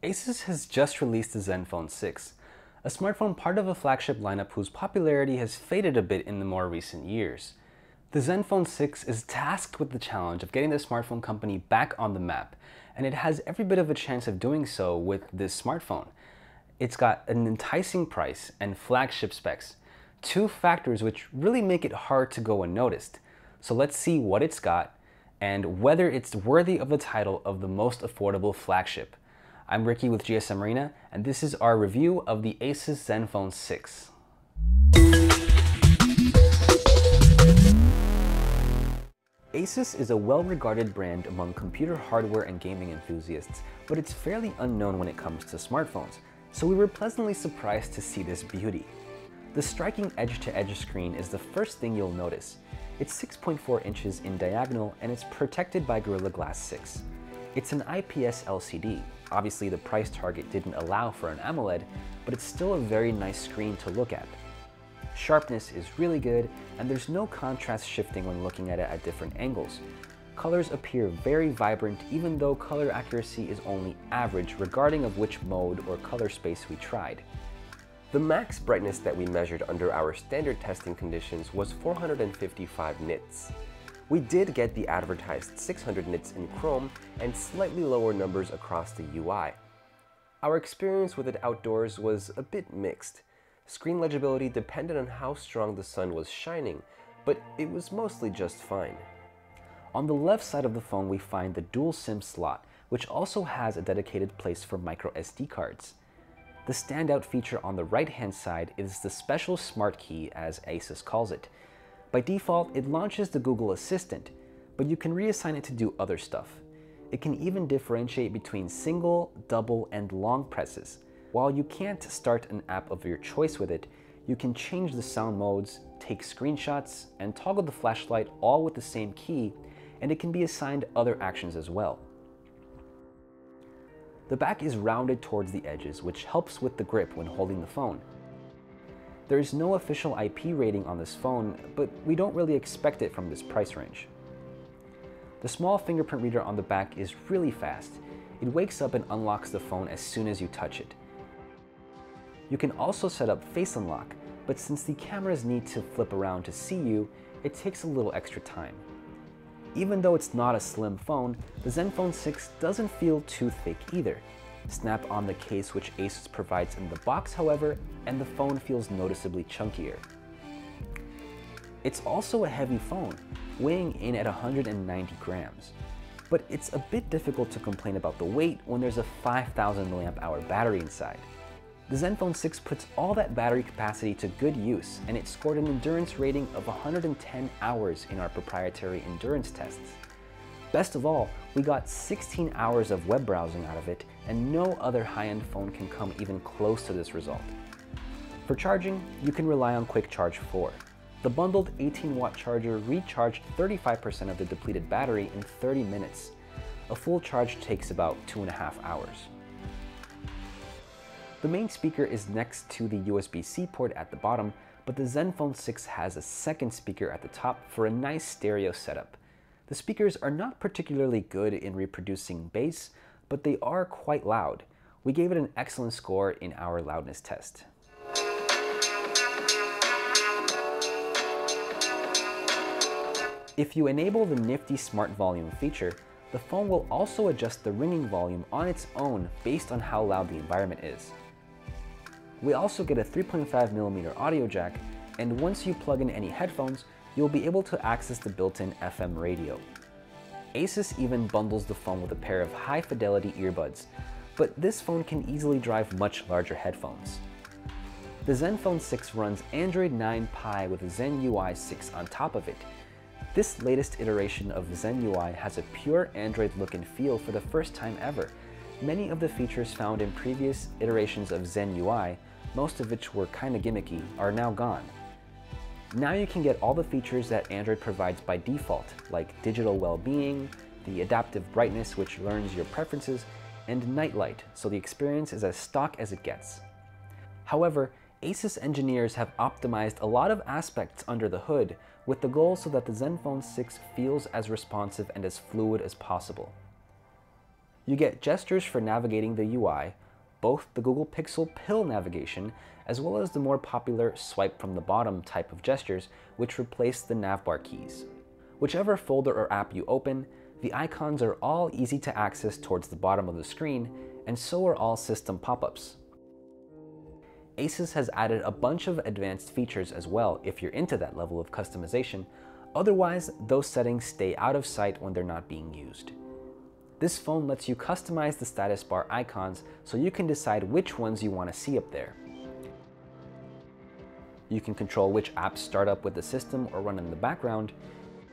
Asus has just released the Zenfone 6, a smartphone part of a flagship lineup whose popularity has faded a bit in the more recent years. The Zenfone 6 is tasked with the challenge of getting the smartphone company back on the map, and it has every bit of a chance of doing so with this smartphone. It's got an enticing price and flagship specs, two factors which really make it hard to go unnoticed. So let's see what it's got and whether it's worthy of the title of the most affordable flagship. I'm Ricky with GSM Arena, and this is our review of the Asus Zenfone 6. Asus is a well-regarded brand among computer hardware and gaming enthusiasts, but it's fairly unknown when it comes to smartphones, so we were pleasantly surprised to see this beauty. The striking edge-to-edge -edge screen is the first thing you'll notice. It's 6.4 inches in diagonal and it's protected by Gorilla Glass 6. It's an IPS LCD. Obviously the price target didn't allow for an AMOLED, but it's still a very nice screen to look at. Sharpness is really good, and there's no contrast shifting when looking at it at different angles. Colors appear very vibrant even though color accuracy is only average regarding of which mode or color space we tried. The max brightness that we measured under our standard testing conditions was 455 nits. We did get the advertised 600 nits in Chrome and slightly lower numbers across the UI. Our experience with it outdoors was a bit mixed. Screen legibility depended on how strong the sun was shining, but it was mostly just fine. On the left side of the phone we find the dual SIM slot, which also has a dedicated place for micro SD cards. The standout feature on the right hand side is the special smart key as Asus calls it, by default, it launches the Google Assistant, but you can reassign it to do other stuff. It can even differentiate between single, double, and long presses. While you can't start an app of your choice with it, you can change the sound modes, take screenshots, and toggle the flashlight all with the same key, and it can be assigned other actions as well. The back is rounded towards the edges, which helps with the grip when holding the phone. There is no official IP rating on this phone, but we don't really expect it from this price range. The small fingerprint reader on the back is really fast. It wakes up and unlocks the phone as soon as you touch it. You can also set up face unlock, but since the cameras need to flip around to see you, it takes a little extra time. Even though it's not a slim phone, the Zenfone 6 doesn't feel too thick either. Snap on the case which Asus provides in the box, however, and the phone feels noticeably chunkier. It's also a heavy phone, weighing in at 190 grams. But it's a bit difficult to complain about the weight when there's a 5000 mAh battery inside. The Zenfone 6 puts all that battery capacity to good use, and it scored an endurance rating of 110 hours in our proprietary endurance tests. Best of all, we got 16 hours of web browsing out of it, and no other high-end phone can come even close to this result. For charging, you can rely on Quick Charge 4. The bundled 18-watt charger recharged 35% of the depleted battery in 30 minutes. A full charge takes about two and a half hours. The main speaker is next to the USB-C port at the bottom, but the Zenfone 6 has a second speaker at the top for a nice stereo setup. The speakers are not particularly good in reproducing bass, but they are quite loud. We gave it an excellent score in our loudness test. If you enable the nifty smart volume feature, the phone will also adjust the ringing volume on its own based on how loud the environment is. We also get a 3.5mm audio jack, and once you plug in any headphones, you'll be able to access the built-in FM radio. Asus even bundles the phone with a pair of high-fidelity earbuds, but this phone can easily drive much larger headphones. The Zenfone 6 runs Android 9 Pie with Zen UI 6 on top of it. This latest iteration of Zen UI has a pure Android look and feel for the first time ever. Many of the features found in previous iterations of Zen UI, most of which were kinda gimmicky, are now gone. Now you can get all the features that Android provides by default, like digital well-being, the adaptive brightness which learns your preferences, and nightlight, so the experience is as stock as it gets. However, Asus engineers have optimized a lot of aspects under the hood with the goal so that the Zenfone 6 feels as responsive and as fluid as possible. You get gestures for navigating the UI, both the Google Pixel Pill navigation, as well as the more popular swipe from the bottom type of gestures, which replace the navbar keys. Whichever folder or app you open, the icons are all easy to access towards the bottom of the screen, and so are all system pop-ups. Asus has added a bunch of advanced features as well if you're into that level of customization, otherwise those settings stay out of sight when they're not being used. This phone lets you customize the status bar icons so you can decide which ones you want to see up there. You can control which apps start up with the system or run in the background.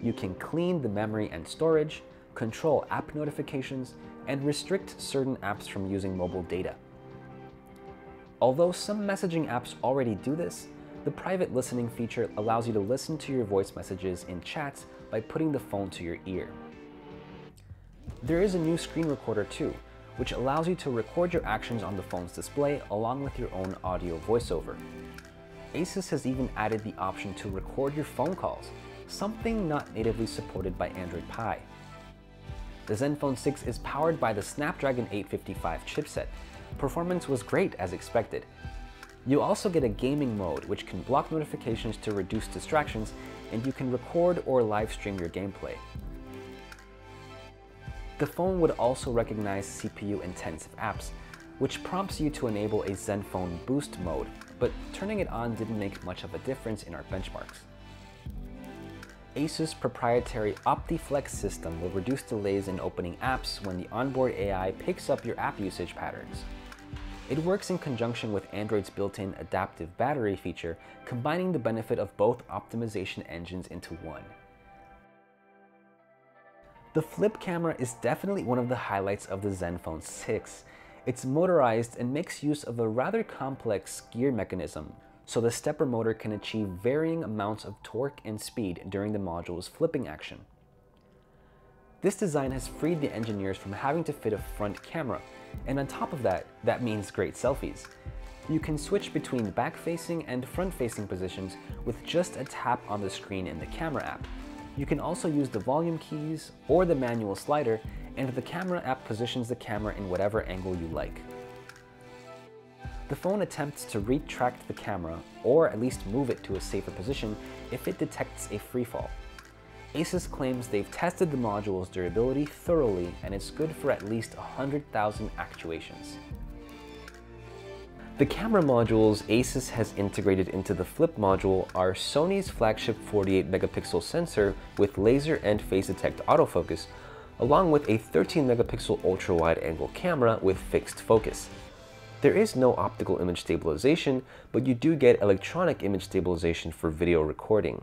You can clean the memory and storage, control app notifications, and restrict certain apps from using mobile data. Although some messaging apps already do this, the private listening feature allows you to listen to your voice messages in chats by putting the phone to your ear. There is a new screen recorder too, which allows you to record your actions on the phone's display along with your own audio voiceover. Asus has even added the option to record your phone calls, something not natively supported by Android Pie. The Zenfone 6 is powered by the Snapdragon 855 chipset. Performance was great as expected. You also get a gaming mode which can block notifications to reduce distractions and you can record or live stream your gameplay. The phone would also recognize CPU intensive apps, which prompts you to enable a Zenfone Boost mode, but turning it on didn't make much of a difference in our benchmarks. Asus proprietary OptiFlex system will reduce delays in opening apps when the onboard AI picks up your app usage patterns. It works in conjunction with Android's built-in adaptive battery feature, combining the benefit of both optimization engines into one. The flip camera is definitely one of the highlights of the Zenfone 6. It's motorized and makes use of a rather complex gear mechanism, so the stepper motor can achieve varying amounts of torque and speed during the module's flipping action. This design has freed the engineers from having to fit a front camera, and on top of that, that means great selfies. You can switch between back-facing and front-facing positions with just a tap on the screen in the camera app, you can also use the volume keys or the manual slider, and the camera app positions the camera in whatever angle you like. The phone attempts to retract the camera, or at least move it to a safer position if it detects a freefall. Asus claims they've tested the module's durability thoroughly and it's good for at least 100,000 actuations. The camera modules Asus has integrated into the Flip module are Sony's flagship 48 megapixel sensor with laser and phase detect autofocus, along with a 13 megapixel ultra wide angle camera with fixed focus. There is no optical image stabilization, but you do get electronic image stabilization for video recording.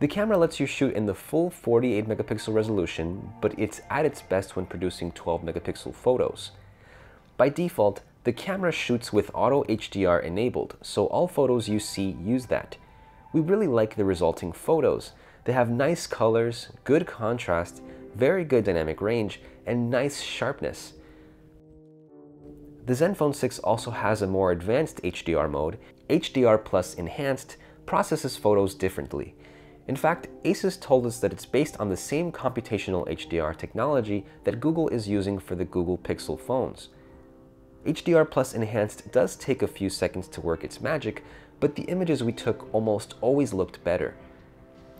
The camera lets you shoot in the full 48 megapixel resolution, but it's at its best when producing 12 megapixel photos. By default, the camera shoots with Auto HDR enabled, so all photos you see use that. We really like the resulting photos. They have nice colors, good contrast, very good dynamic range, and nice sharpness. The Zenfone 6 also has a more advanced HDR mode, HDR Plus Enhanced, processes photos differently. In fact, Asus told us that it's based on the same computational HDR technology that Google is using for the Google Pixel phones. HDR Plus Enhanced does take a few seconds to work its magic, but the images we took almost always looked better.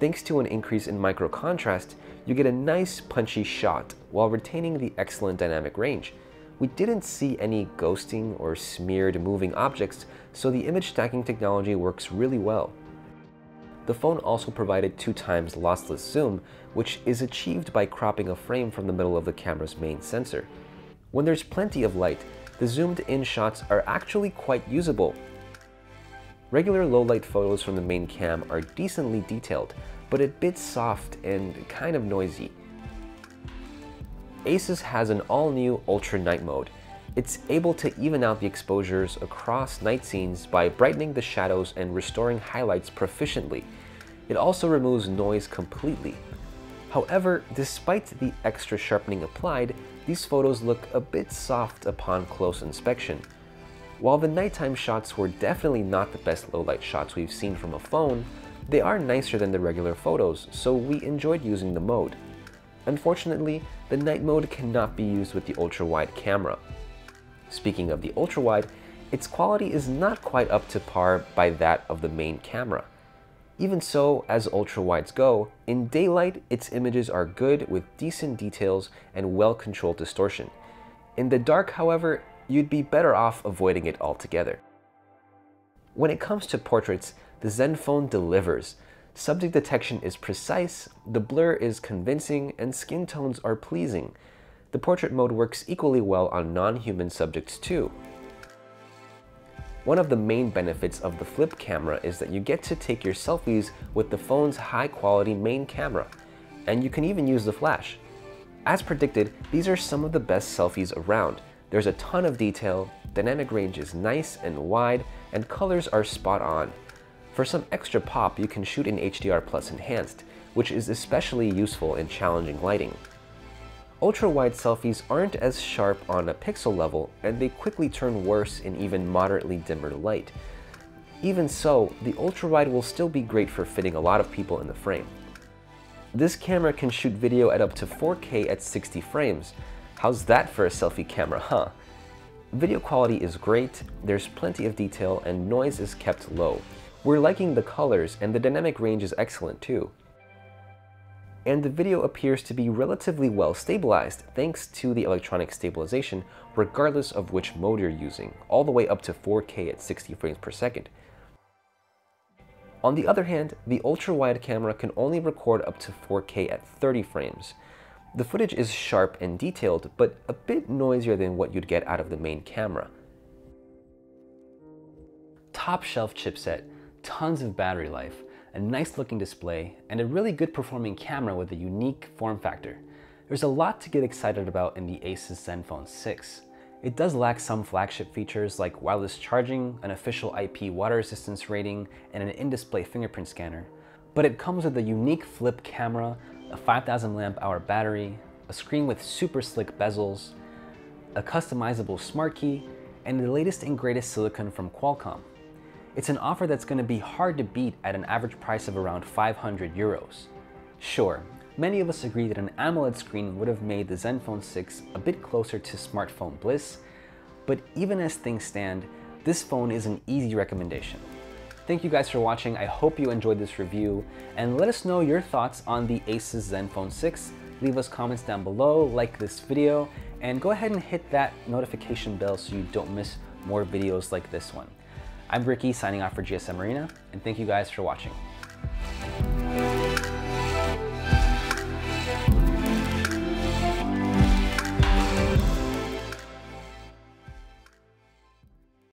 Thanks to an increase in micro contrast, you get a nice punchy shot while retaining the excellent dynamic range. We didn't see any ghosting or smeared moving objects, so the image stacking technology works really well. The phone also provided two times lossless zoom, which is achieved by cropping a frame from the middle of the camera's main sensor. When there's plenty of light, the zoomed in shots are actually quite usable. Regular low light photos from the main cam are decently detailed, but a bit soft and kind of noisy. Asus has an all-new Ultra Night mode. It's able to even out the exposures across night scenes by brightening the shadows and restoring highlights proficiently. It also removes noise completely. However, despite the extra sharpening applied, these photos look a bit soft upon close inspection. While the nighttime shots were definitely not the best low-light shots we've seen from a phone, they are nicer than the regular photos, so we enjoyed using the mode. Unfortunately, the night mode cannot be used with the ultra-wide camera. Speaking of the ultra-wide, its quality is not quite up to par by that of the main camera. Even so, as ultra-wides go, in daylight, its images are good with decent details and well-controlled distortion. In the dark, however, you'd be better off avoiding it altogether. When it comes to portraits, the Zenfone delivers. Subject detection is precise, the blur is convincing, and skin tones are pleasing. The portrait mode works equally well on non-human subjects too. One of the main benefits of the flip camera is that you get to take your selfies with the phone's high quality main camera, and you can even use the flash. As predicted, these are some of the best selfies around. There's a ton of detail, dynamic range is nice and wide, and colors are spot on. For some extra pop, you can shoot in HDR Plus Enhanced, which is especially useful in challenging lighting. Ultra-wide selfies aren't as sharp on a pixel level, and they quickly turn worse in even moderately dimmer light. Even so, the ultra-wide will still be great for fitting a lot of people in the frame. This camera can shoot video at up to 4K at 60 frames. How's that for a selfie camera, huh? Video quality is great, there's plenty of detail, and noise is kept low. We're liking the colors, and the dynamic range is excellent too. And the video appears to be relatively well stabilized thanks to the electronic stabilization regardless of which mode you're using, all the way up to 4K at 60 frames per second. On the other hand, the ultra-wide camera can only record up to 4K at 30 frames. The footage is sharp and detailed, but a bit noisier than what you'd get out of the main camera. Top shelf chipset, tons of battery life, a nice looking display, and a really good performing camera with a unique form factor. There's a lot to get excited about in the Asus Zenfone 6. It does lack some flagship features like wireless charging, an official IP water resistance rating, and an in-display fingerprint scanner. But it comes with a unique flip camera, a 5000 mAh battery, a screen with super slick bezels, a customizable smart key, and the latest and greatest silicon from Qualcomm. It's an offer that's going to be hard to beat at an average price of around 500 euros. Sure, Many of us agree that an AMOLED screen would have made the Zenfone 6 a bit closer to smartphone bliss, but even as things stand, this phone is an easy recommendation. Thank you guys for watching, I hope you enjoyed this review, and let us know your thoughts on the Asus Zenfone 6. Leave us comments down below, like this video, and go ahead and hit that notification bell so you don't miss more videos like this one. I'm Ricky signing off for GSM Arena, and thank you guys for watching.